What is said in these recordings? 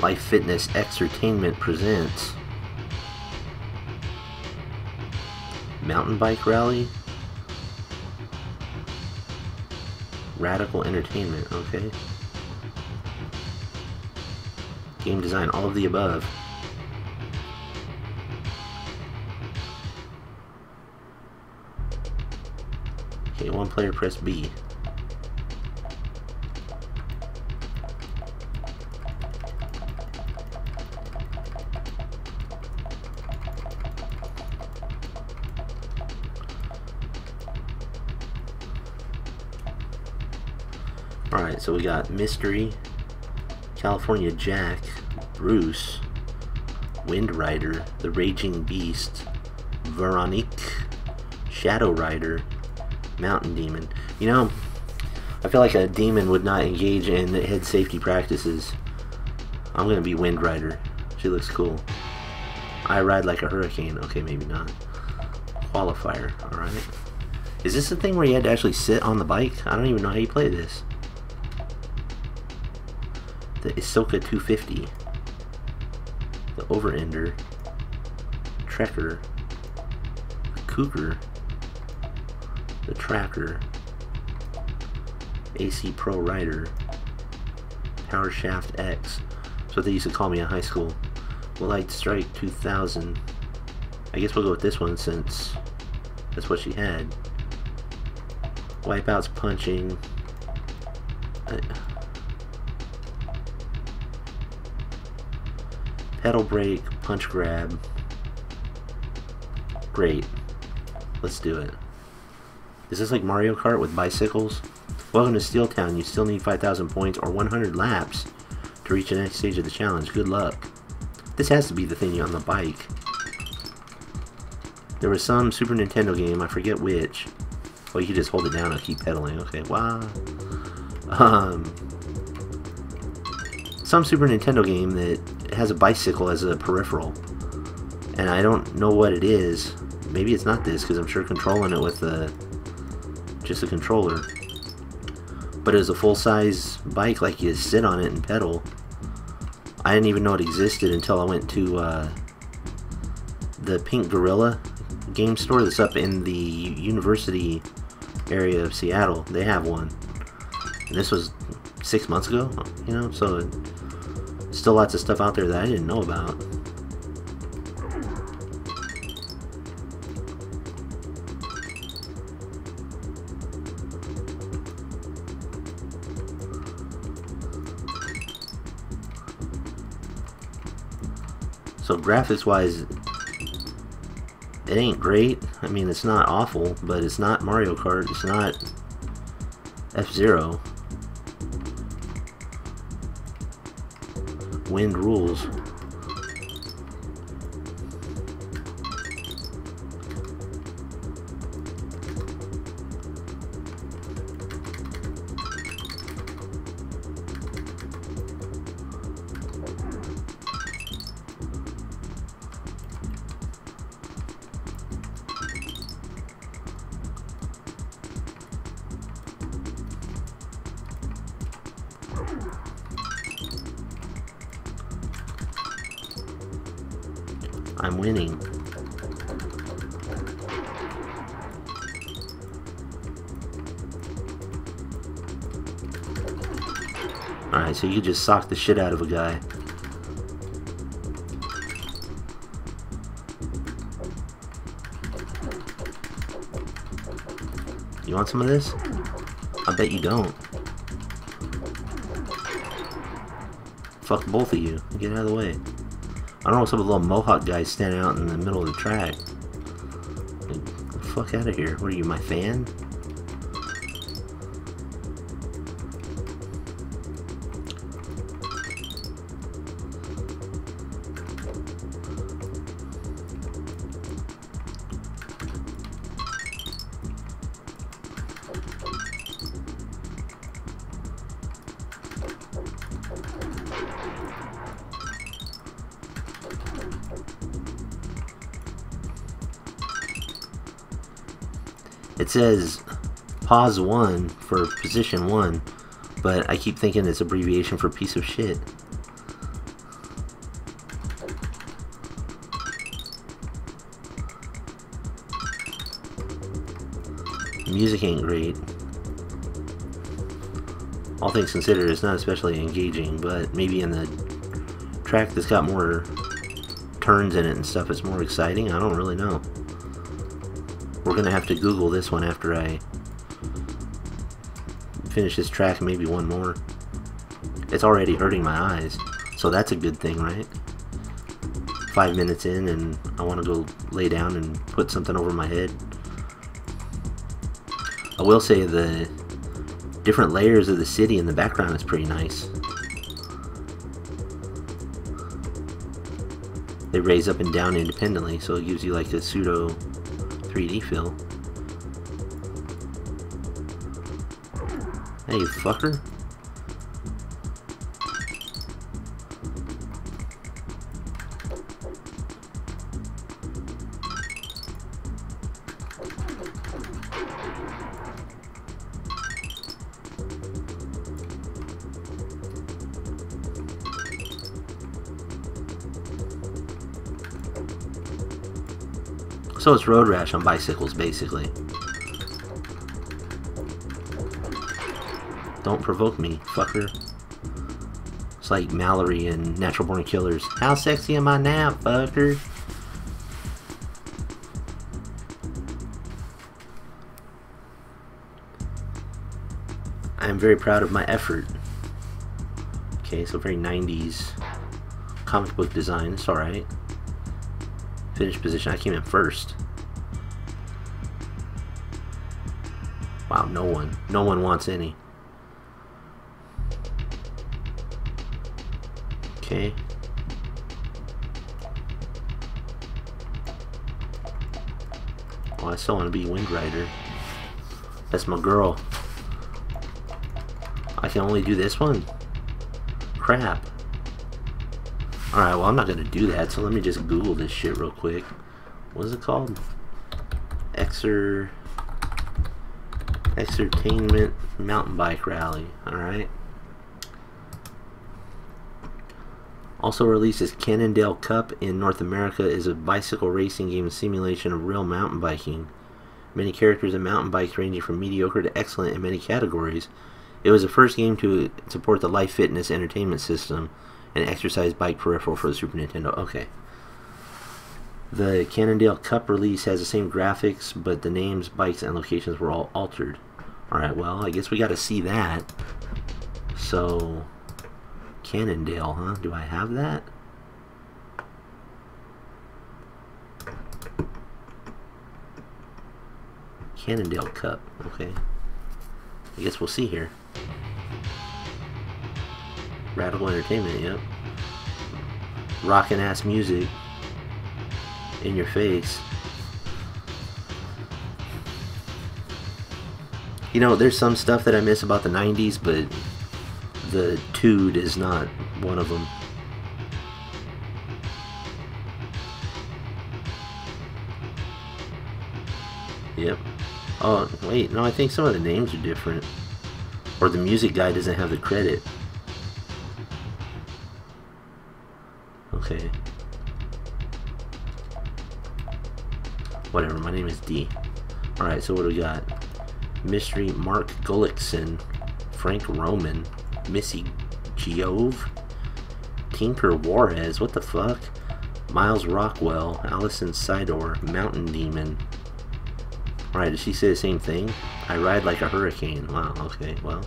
Life Fitness Exertainment presents Mountain Bike Rally Radical Entertainment, okay. Game design, all of the above. Okay, one player press B. So we got Mystery, California Jack, Bruce, Wind Rider, The Raging Beast, Veronique, Shadow Rider, Mountain Demon. You know, I feel like a demon would not engage in head safety practices. I'm gonna be Wind Rider. She looks cool. I ride like a hurricane. Okay, maybe not. Qualifier, alright. Is this the thing where you had to actually sit on the bike? I don't even know how you play this the Isoka 250, the Overender, Trekker, the Cougar, the Tracker, AC Pro Rider, Power Shaft X. That's what they used to call me in high school. Light Strike 2000. I guess we'll go with this one since that's what she had. Wipeouts punching. Pedal brake, punch grab. Great. Let's do it. Is this like Mario Kart with bicycles? Welcome to Steel Town. You still need 5,000 points or 100 laps to reach the next stage of the challenge. Good luck. This has to be the thing on the bike. There was some Super Nintendo game, I forget which. Well, you can just hold it down and keep pedaling. Okay, wow. Um, some Super Nintendo game that has a bicycle as a peripheral. And I don't know what it is. Maybe it's not this, because I'm sure controlling it with a, just a controller. But it was a full-size bike, like you sit on it and pedal. I didn't even know it existed until I went to uh, the Pink Gorilla game store that's up in the university area of Seattle. They have one. And this was six months ago, you know, so still lots of stuff out there that I didn't know about. So graphics wise, it ain't great. I mean, it's not awful, but it's not Mario Kart. It's not F-Zero. Wind rules. I'm winning. Alright, so you just sock the shit out of a guy. You want some of this? I bet you don't. Fuck both of you. Get out of the way. I don't know what's up with little mohawk guys standing out in the middle of the track. The fuck out of here. What are you, my fan? It says pause one for position one, but I keep thinking it's abbreviation for piece of shit. Music ain't great. All things considered, it's not especially engaging, but maybe in the track that's got more turns in it and stuff, it's more exciting. I don't really know. We're gonna have to Google this one after I finish this track maybe one more. It's already hurting my eyes, so that's a good thing, right? Five minutes in and I want to go lay down and put something over my head. I will say the different layers of the city in the background is pretty nice. They raise up and down independently, so it gives you like a pseudo 3D feel. Hey, fucker. It's road rash on bicycles, basically. Don't provoke me, fucker. It's like Mallory and Natural Born Killers. How sexy am I now, fucker? I am very proud of my effort. Okay, so very 90s comic book design. It's alright. Finish position. I came in first. Wow, no one. No one wants any. Okay. Oh, I still want to be Wind Rider. That's my girl. I can only do this one? Crap. Alright, well I'm not going to do that, so let me just Google this shit real quick. What is it called? Exer... Exertainment Mountain Bike Rally. Alright. Also released as Cannondale Cup in North America is a bicycle racing game simulation of real mountain biking. Many characters and mountain bikes ranging from mediocre to excellent in many categories. It was the first game to support the Life Fitness Exertainment System, and exercise bike peripheral for the Super Nintendo. Okay. The Cannondale Cup release has the same graphics, but the names, bikes, and locations were all altered. Alright, well, I guess we gotta see that. So, Cannondale, huh? Do I have that? Cannondale Cup, okay. I guess we'll see here. Radical Entertainment, yep. Rockin' ass music in your face. You know, there's some stuff that I miss about the 90s, but the Tude is not one of them. Yep. Oh, wait, no, I think some of the names are different. Or the music guy doesn't have the credit. Okay. Whatever, my name is D. Alright, so what do we got? Mystery Mark Gullickson, Frank Roman, Missy Giove, Tinker Juarez, what the fuck? Miles Rockwell, Alison Sydor, Mountain Demon. Alright, did she say the same thing? I ride like a hurricane. Wow, okay, well.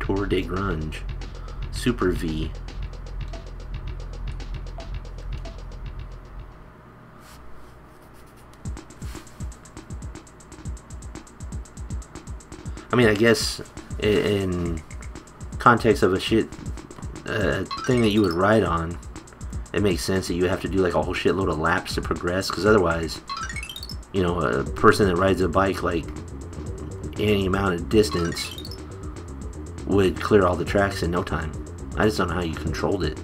Tour de Grunge. Super V. I mean, I guess in context of a shit uh, thing that you would ride on, it makes sense that you have to do like a whole shitload of laps to progress, because otherwise, you know, a person that rides a bike like any amount of distance would clear all the tracks in no time. I just don't know how you controlled it.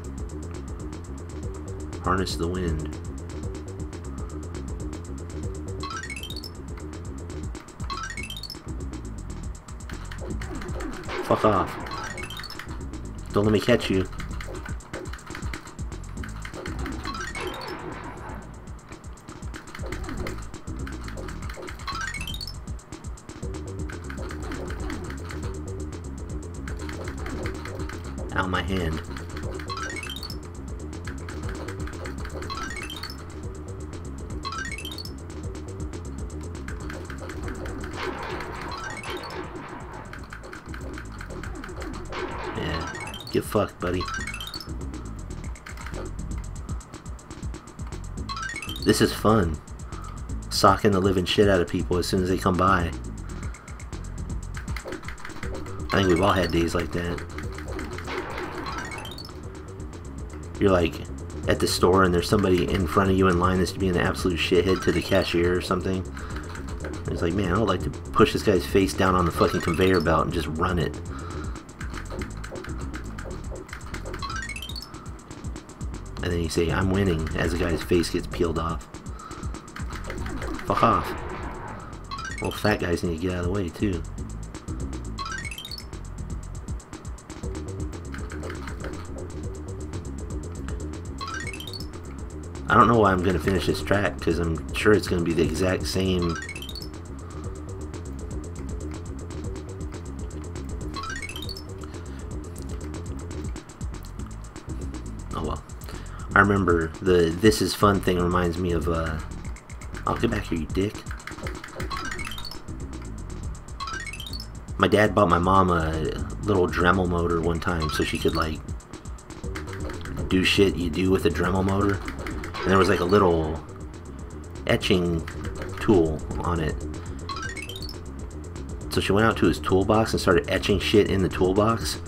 Harness the wind. Fuck off. Don't let me catch you. Get fucked, buddy. This is fun. Socking the living shit out of people as soon as they come by. I think we've all had days like that. You're like at the store and there's somebody in front of you in line that's being an absolute shithead to the cashier or something. it's like, man, I would like to push this guy's face down on the fucking conveyor belt and just run it. And then you say, I'm winning, as the guy's face gets peeled off. Fuck off. Well, fat guys need to get out of the way, too. I don't know why I'm going to finish this track, because I'm sure it's going to be the exact same... I remember the This Is Fun thing reminds me of, uh... I'll get back here, you dick. My dad bought my mom a little Dremel motor one time so she could, like, do shit you do with a Dremel motor. And there was like a little etching tool on it. So she went out to his toolbox and started etching shit in the toolbox.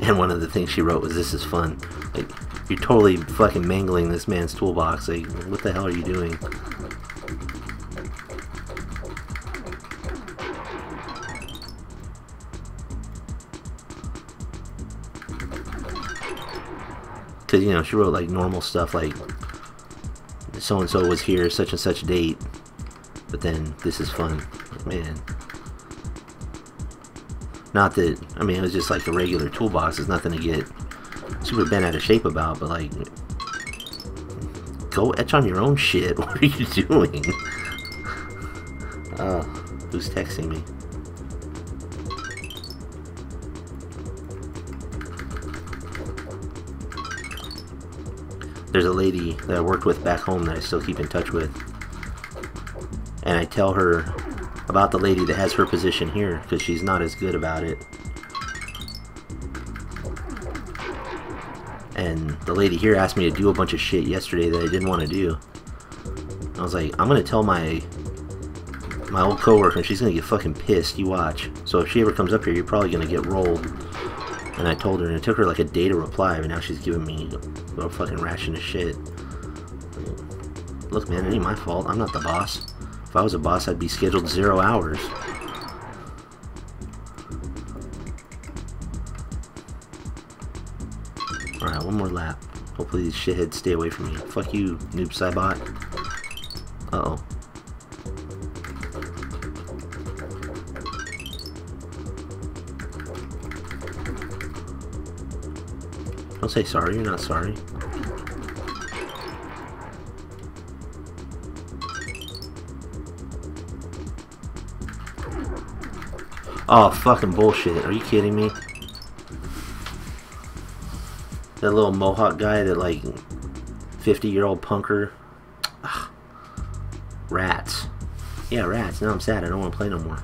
And one of the things she wrote was, this is fun. Like, you're totally fucking mangling this man's toolbox. Like, what the hell are you doing? Because, you know, she wrote, like, normal stuff like, so-and-so was here such and such date. But then, this is fun. Man. Not that, I mean, it was just like a regular toolbox. It's nothing to get super bent out of shape about, but like, go etch on your own shit. What are you doing? Oh, who's texting me? there's a lady that I worked with back home that I still keep in touch with. And I tell her about the lady that has her position here because she's not as good about it. And the lady here asked me to do a bunch of shit yesterday that I didn't want to do. I was like, I'm gonna tell my my old coworker and she's gonna get fucking pissed, you watch. So if she ever comes up here, you're probably gonna get rolled. And I told her, and it took her like a day to reply, but now she's giving me a fucking ration of shit. Look, man, it ain't my fault. I'm not the boss. If I was a boss, I'd be scheduled zero hours. One more lap. Hopefully these shitheads stay away from me. Fuck you, noob Cybot. Uh-oh. Don't say sorry, you're not sorry. Oh, fucking bullshit. Are you kidding me? That little mohawk guy, that like 50 year old punker. Ugh. Rats. Yeah, rats. Now I'm sad. I don't want to play no more.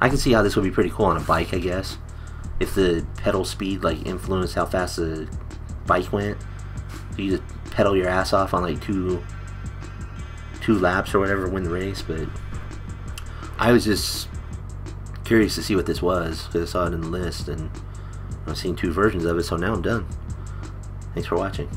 I can see how this would be pretty cool on a bike, I guess if the pedal speed like influenced how fast the bike went. You just pedal your ass off on like two two laps or whatever, win the race. But I was just curious to see what this was because I saw it in the list and I've seen two versions of it, so now I'm done. Thanks for watching.